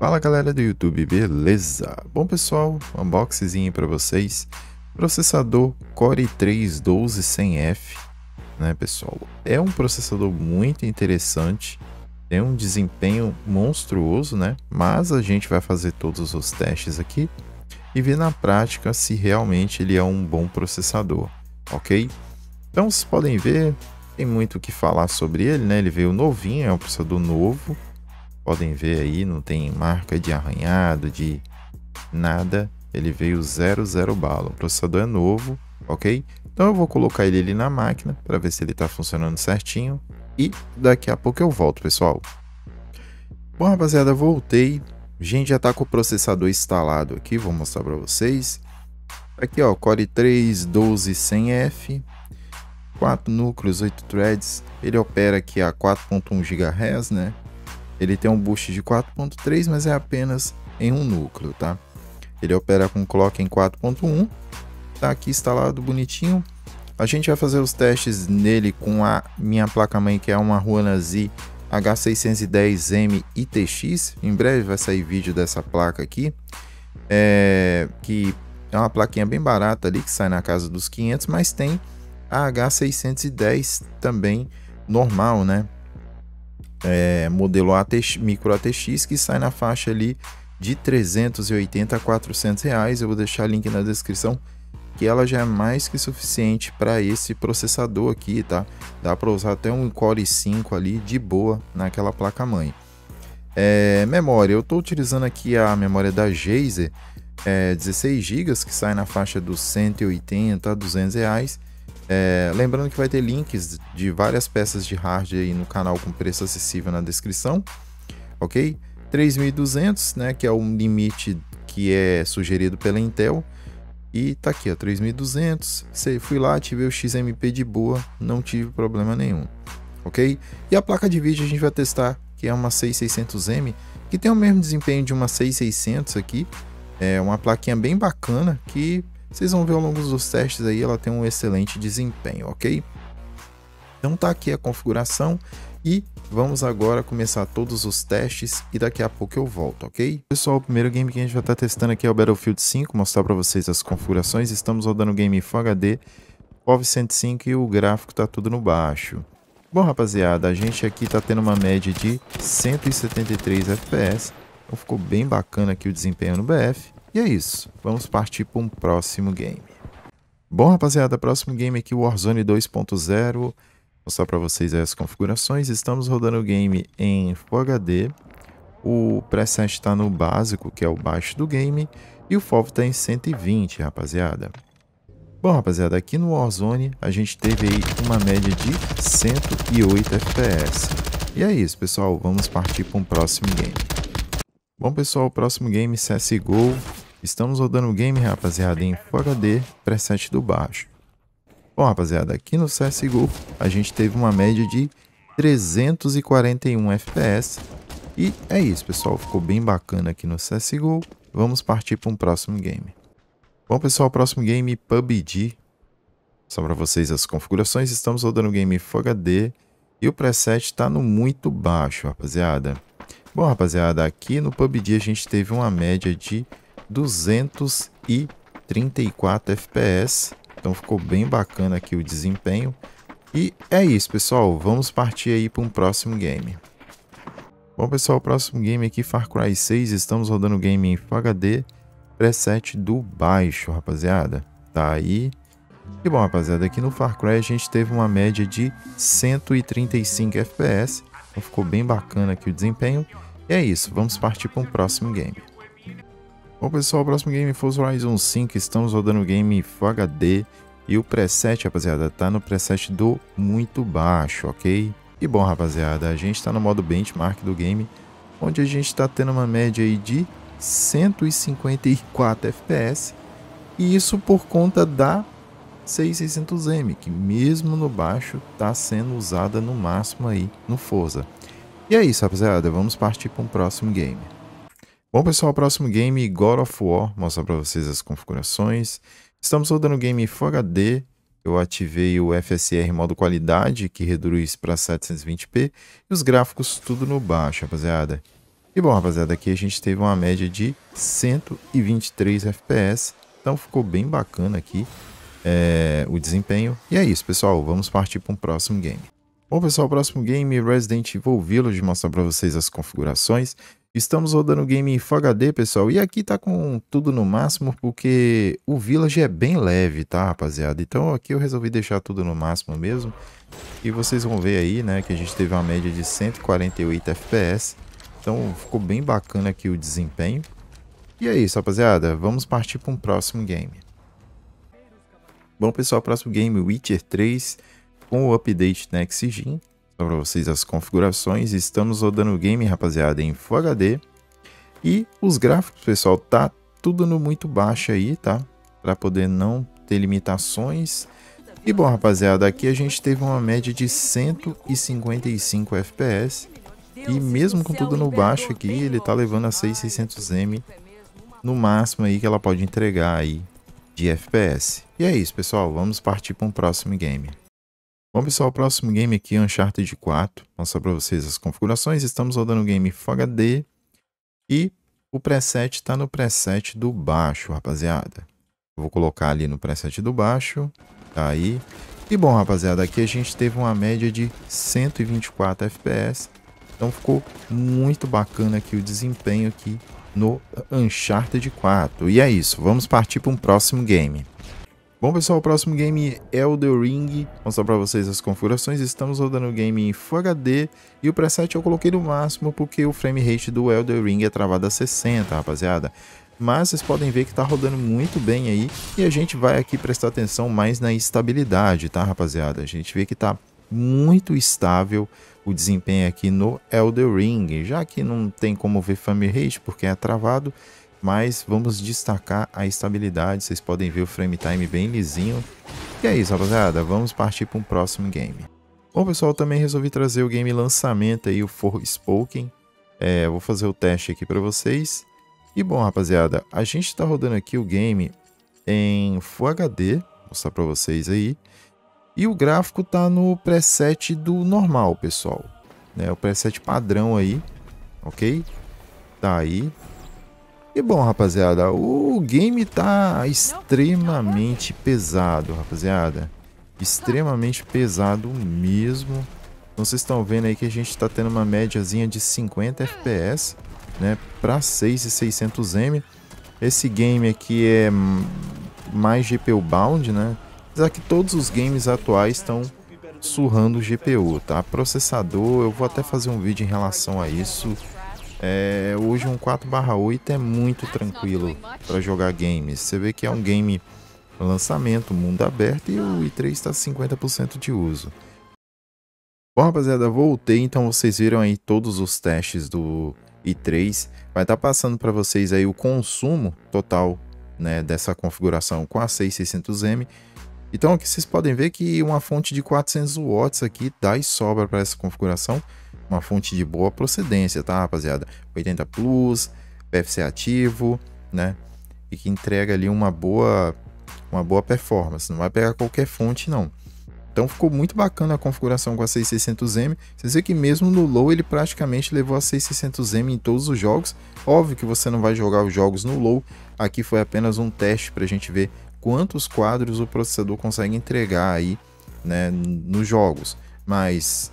Fala galera do YouTube, beleza? Bom pessoal, unboxing para vocês. Processador Core i3 12100F, né pessoal? É um processador muito interessante, tem um desempenho monstruoso, né? Mas a gente vai fazer todos os testes aqui e ver na prática se realmente ele é um bom processador, ok? Então vocês podem ver, tem muito o que falar sobre ele, né? Ele veio novinho, é um processador novo, podem ver aí, não tem marca de arranhado, de nada. Ele veio 00 bala. O processador é novo, ok? Então eu vou colocar ele ali na máquina para ver se ele está funcionando certinho. E daqui a pouco eu volto, pessoal. Bom, rapaziada, voltei. A gente já está com o processador instalado aqui, vou mostrar para vocês. Aqui, ó, Core 3 12100F, 4 núcleos, 8 threads. Ele opera aqui a 4.1 GHz, né? Ele tem um boost de 4.3, mas é apenas em um núcleo, tá? Ele opera com clock em 4.1, tá aqui instalado bonitinho. A gente vai fazer os testes nele com a minha placa-mãe, que é uma Ruana Z H610M ITX. Em breve vai sair vídeo dessa placa aqui, é, que é uma plaquinha bem barata ali, que sai na casa dos 500, mas tem a H610 também normal, né? É, modelo ATX, micro ATX que sai na faixa ali de 380 a 400 reais. Eu vou deixar link na descrição que ela já é mais que suficiente para esse processador aqui, tá? Dá para usar até um Core i5 ali de boa naquela placa mãe. É, memória, eu estou utilizando aqui a memória da Geyser, é, 16 GB que sai na faixa dos 180 a 200 reais é, lembrando que vai ter links de várias peças de hardware aí no canal com preço acessível na descrição, ok? 3200, né, que é o limite que é sugerido pela Intel. E tá aqui, ó, 3200. Fui lá, tive o XMP de boa, não tive problema nenhum, ok? E a placa de vídeo a gente vai testar, que é uma 6600M, que tem o mesmo desempenho de uma 6600 aqui. É uma plaquinha bem bacana que vocês vão ver ao longo dos testes aí, ela tem um excelente desempenho, ok? Então tá aqui a configuração e vamos agora começar todos os testes e daqui a pouco eu volto, ok? Pessoal, o primeiro game que a gente vai estar tá testando aqui é o Battlefield 5, mostrar para vocês as configurações. Estamos rodando o game Full HD, POV 105 e o gráfico tá tudo no baixo. Bom, rapaziada, a gente aqui tá tendo uma média de 173 FPS, então ficou bem bacana aqui o desempenho no BF. E é isso, vamos partir para um próximo game. Bom, rapaziada, próximo game aqui, Warzone 2.0. Mostrar para vocês as configurações. Estamos rodando o game em Full HD. O preset está no básico, que é o baixo do game. E o FOV está em 120, rapaziada. Bom, rapaziada, aqui no Warzone a gente teve aí uma média de 108 FPS. E é isso, pessoal. Vamos partir para um próximo game. Bom, pessoal, o próximo game CSGO Estamos rodando o game, rapaziada, em Full HD, preset do baixo. Bom, rapaziada, aqui no CSGO a gente teve uma média de 341 FPS. E é isso, pessoal. Ficou bem bacana aqui no CSGO. Vamos partir para um próximo game. Bom, pessoal, o próximo game PUBG. Só para vocês as configurações. Estamos rodando o game Full HD. E o preset está no muito baixo, rapaziada. Bom, rapaziada, aqui no PUBG a gente teve uma média de 234 FPS. Então ficou bem bacana aqui o desempenho. E é isso, pessoal. Vamos partir aí para um próximo game. Bom, pessoal, o próximo game aqui, Far Cry 6. Estamos rodando o game em Full HD, preset do baixo, rapaziada. Tá aí. E bom, rapaziada, aqui no Far Cry a gente teve uma média de 135 FPS. Então ficou bem bacana aqui o desempenho. E é isso, vamos partir para um próximo game. Bom pessoal, o próximo game Forza Horizon 5, estamos rodando o game Full HD e o preset, rapaziada, tá no preset do muito baixo, ok? E bom, rapaziada, a gente tá no modo benchmark do game, onde a gente tá tendo uma média aí de 154 FPS, e isso por conta da 6600M, que mesmo no baixo tá sendo usada no máximo aí no Forza. E é isso, rapaziada, vamos partir para um próximo game. Bom, pessoal, o próximo game, God of War, mostrar para vocês as configurações. Estamos rodando o game Full HD. Eu ativei o FSR modo qualidade, que reduz para 720p. E os gráficos tudo no baixo, rapaziada. E bom, rapaziada, aqui a gente teve uma média de 123 FPS, então ficou bem bacana aqui é, o desempenho. E é isso, pessoal, vamos partir para um próximo game. Bom, pessoal, o próximo game, Resident Evil Village, mostrar para vocês as configurações. Estamos rodando o game em Full HD, pessoal, e aqui tá com tudo no máximo, porque o Village é bem leve, tá, rapaziada? Então aqui eu resolvi deixar tudo no máximo mesmo. E vocês vão ver aí, né, que a gente teve uma média de 148 FPS. Então ficou bem bacana aqui o desempenho. E é isso, rapaziada. Vamos partir para um próximo game. Bom, pessoal, próximo game, Witcher 3, com o update Nextgen. Só para vocês as configurações. Estamos rodando o game, rapaziada, em Full HD. E os gráficos, pessoal, tá tudo no muito baixo aí, tá? Para poder não ter limitações. E bom, rapaziada, aqui a gente teve uma média de 155 FPS. E mesmo com tudo no baixo aqui, ele tá levando a 6600M no máximo aí que ela pode entregar aí de FPS. E é isso, pessoal. Vamos partir para um próximo game. Bom, pessoal, o próximo game aqui é Uncharted 4. Vou mostrar para vocês as configurações. Estamos rodando o game Full HD e o preset está no preset do baixo, rapaziada. vou colocar ali no preset do baixo. Tá aí. E bom, rapaziada, aqui a gente teve uma média de 124 FPS. Então ficou muito bacana aqui o desempenho aqui no Uncharted 4. E é isso, vamos partir para um próximo game. Bom pessoal, o próximo game é o The Ring, vou mostrar para vocês as configurações, estamos rodando o game em Full HD e o preset eu coloquei no máximo porque o frame rate do Elder Ring é travado a 60, rapaziada. Mas vocês podem ver que está rodando muito bem aí e a gente vai aqui prestar atenção mais na estabilidade, tá rapaziada? A gente vê que está muito estável o desempenho aqui no Elder Ring, já que não tem como ver frame rate porque é travado, mas vamos destacar a estabilidade, vocês podem ver o frame time bem lisinho. E é isso rapaziada, vamos partir para um próximo game. Bom pessoal, também resolvi trazer o game lançamento aí, o Forspoken. É, vou fazer o teste aqui para vocês. E bom rapaziada, a gente está rodando aqui o game em Full HD, vou mostrar para vocês aí. E o gráfico tá no preset do normal, pessoal. Né? O preset padrão aí, ok? Tá aí. E bom, rapaziada, o game tá extremamente pesado, rapaziada. Extremamente pesado mesmo. Então, vocês estão vendo aí que a gente tá tendo uma médiazinha de 50 FPS, né? Para 6,600M. Esse game aqui é mais GPU bound, né? Apesar que todos os games atuais estão surrando o GPU, tá? Processador, eu vou até fazer um vídeo em relação a isso. É, hoje um 4/8 é muito tranquilo para jogar games. Você vê que é um game lançamento, mundo aberto e o i3 está 50% de uso. Bom, rapaziada, voltei, então vocês viram aí todos os testes do i3. Vai estar tá passando para vocês aí o consumo total né, dessa configuração com a 6600M então aqui vocês podem ver que uma fonte de 400 watts aqui dá e sobra para essa configuração. Uma fonte de boa procedência, tá rapaziada? 80 Plus, PFC ativo, né? E que entrega ali uma boa, uma boa performance. Não vai pegar qualquer fonte não. Então ficou muito bacana a configuração com a 6600M. Você vê que mesmo no low ele praticamente levou a 6600M em todos os jogos. Óbvio que você não vai jogar os jogos no low. Aqui foi apenas um teste para a gente ver quantos quadros o processador consegue entregar aí, né, nos jogos. Mas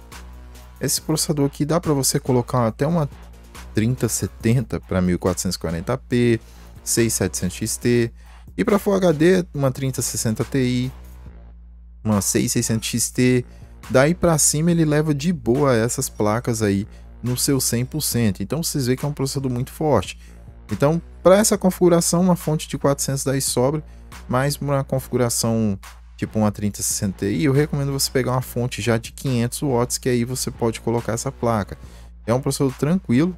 esse processador aqui dá para você colocar até uma 3070 para 1440p, 6700 XT e para Full HD uma 3060 Ti, uma 6600 XT. Daí para cima ele leva de boa essas placas aí no seu 100%. Então vocês veem que é um processador muito forte. Então, para essa configuração, uma fonte de 400 daí sobra mas uma configuração tipo uma 3060 Ti, eu recomendo você pegar uma fonte já de 500 watts, que aí você pode colocar essa placa. É um processador tranquilo,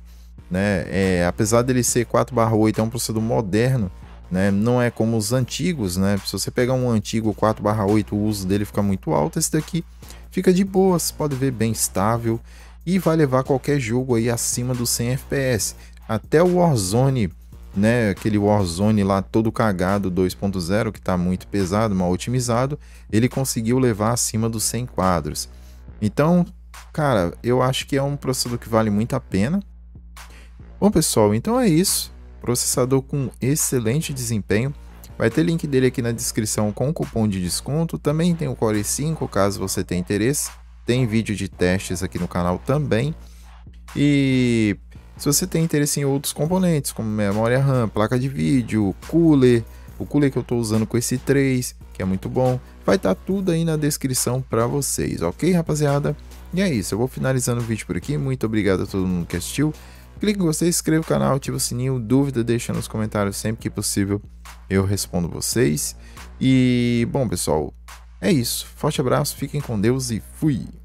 né? É, apesar dele ser 4/8, é um processador moderno, né? Não é como os antigos, né? Se você pegar um antigo 4/8, o uso dele fica muito alto. Esse daqui fica de boa, você pode ver bem estável e vai levar qualquer jogo aí acima dos 100 FPS. Até o Warzone né, aquele Warzone lá todo cagado 2.0 que está muito pesado, mal otimizado, ele conseguiu levar acima dos 100 quadros. Então, cara, eu acho que é um processador que vale muito a pena. Bom, pessoal, então é isso. Processador com excelente desempenho. Vai ter link dele aqui na descrição com cupom de desconto. Também tem o Core i5, caso você tenha interesse. Tem vídeo de testes aqui no canal também. E se você tem interesse em outros componentes, como memória RAM, placa de vídeo, cooler, o cooler que eu estou usando com esse 3, que é muito bom, vai estar tá tudo aí na descrição para vocês, ok, rapaziada? E é isso, eu vou finalizando o vídeo por aqui. Muito obrigado a todo mundo que assistiu. Clique em gostei, inscreva o canal, ative o sininho, dúvida, deixa nos comentários sempre que possível. Eu respondo vocês. E, bom, pessoal, é isso. Forte abraço, fiquem com Deus e fui!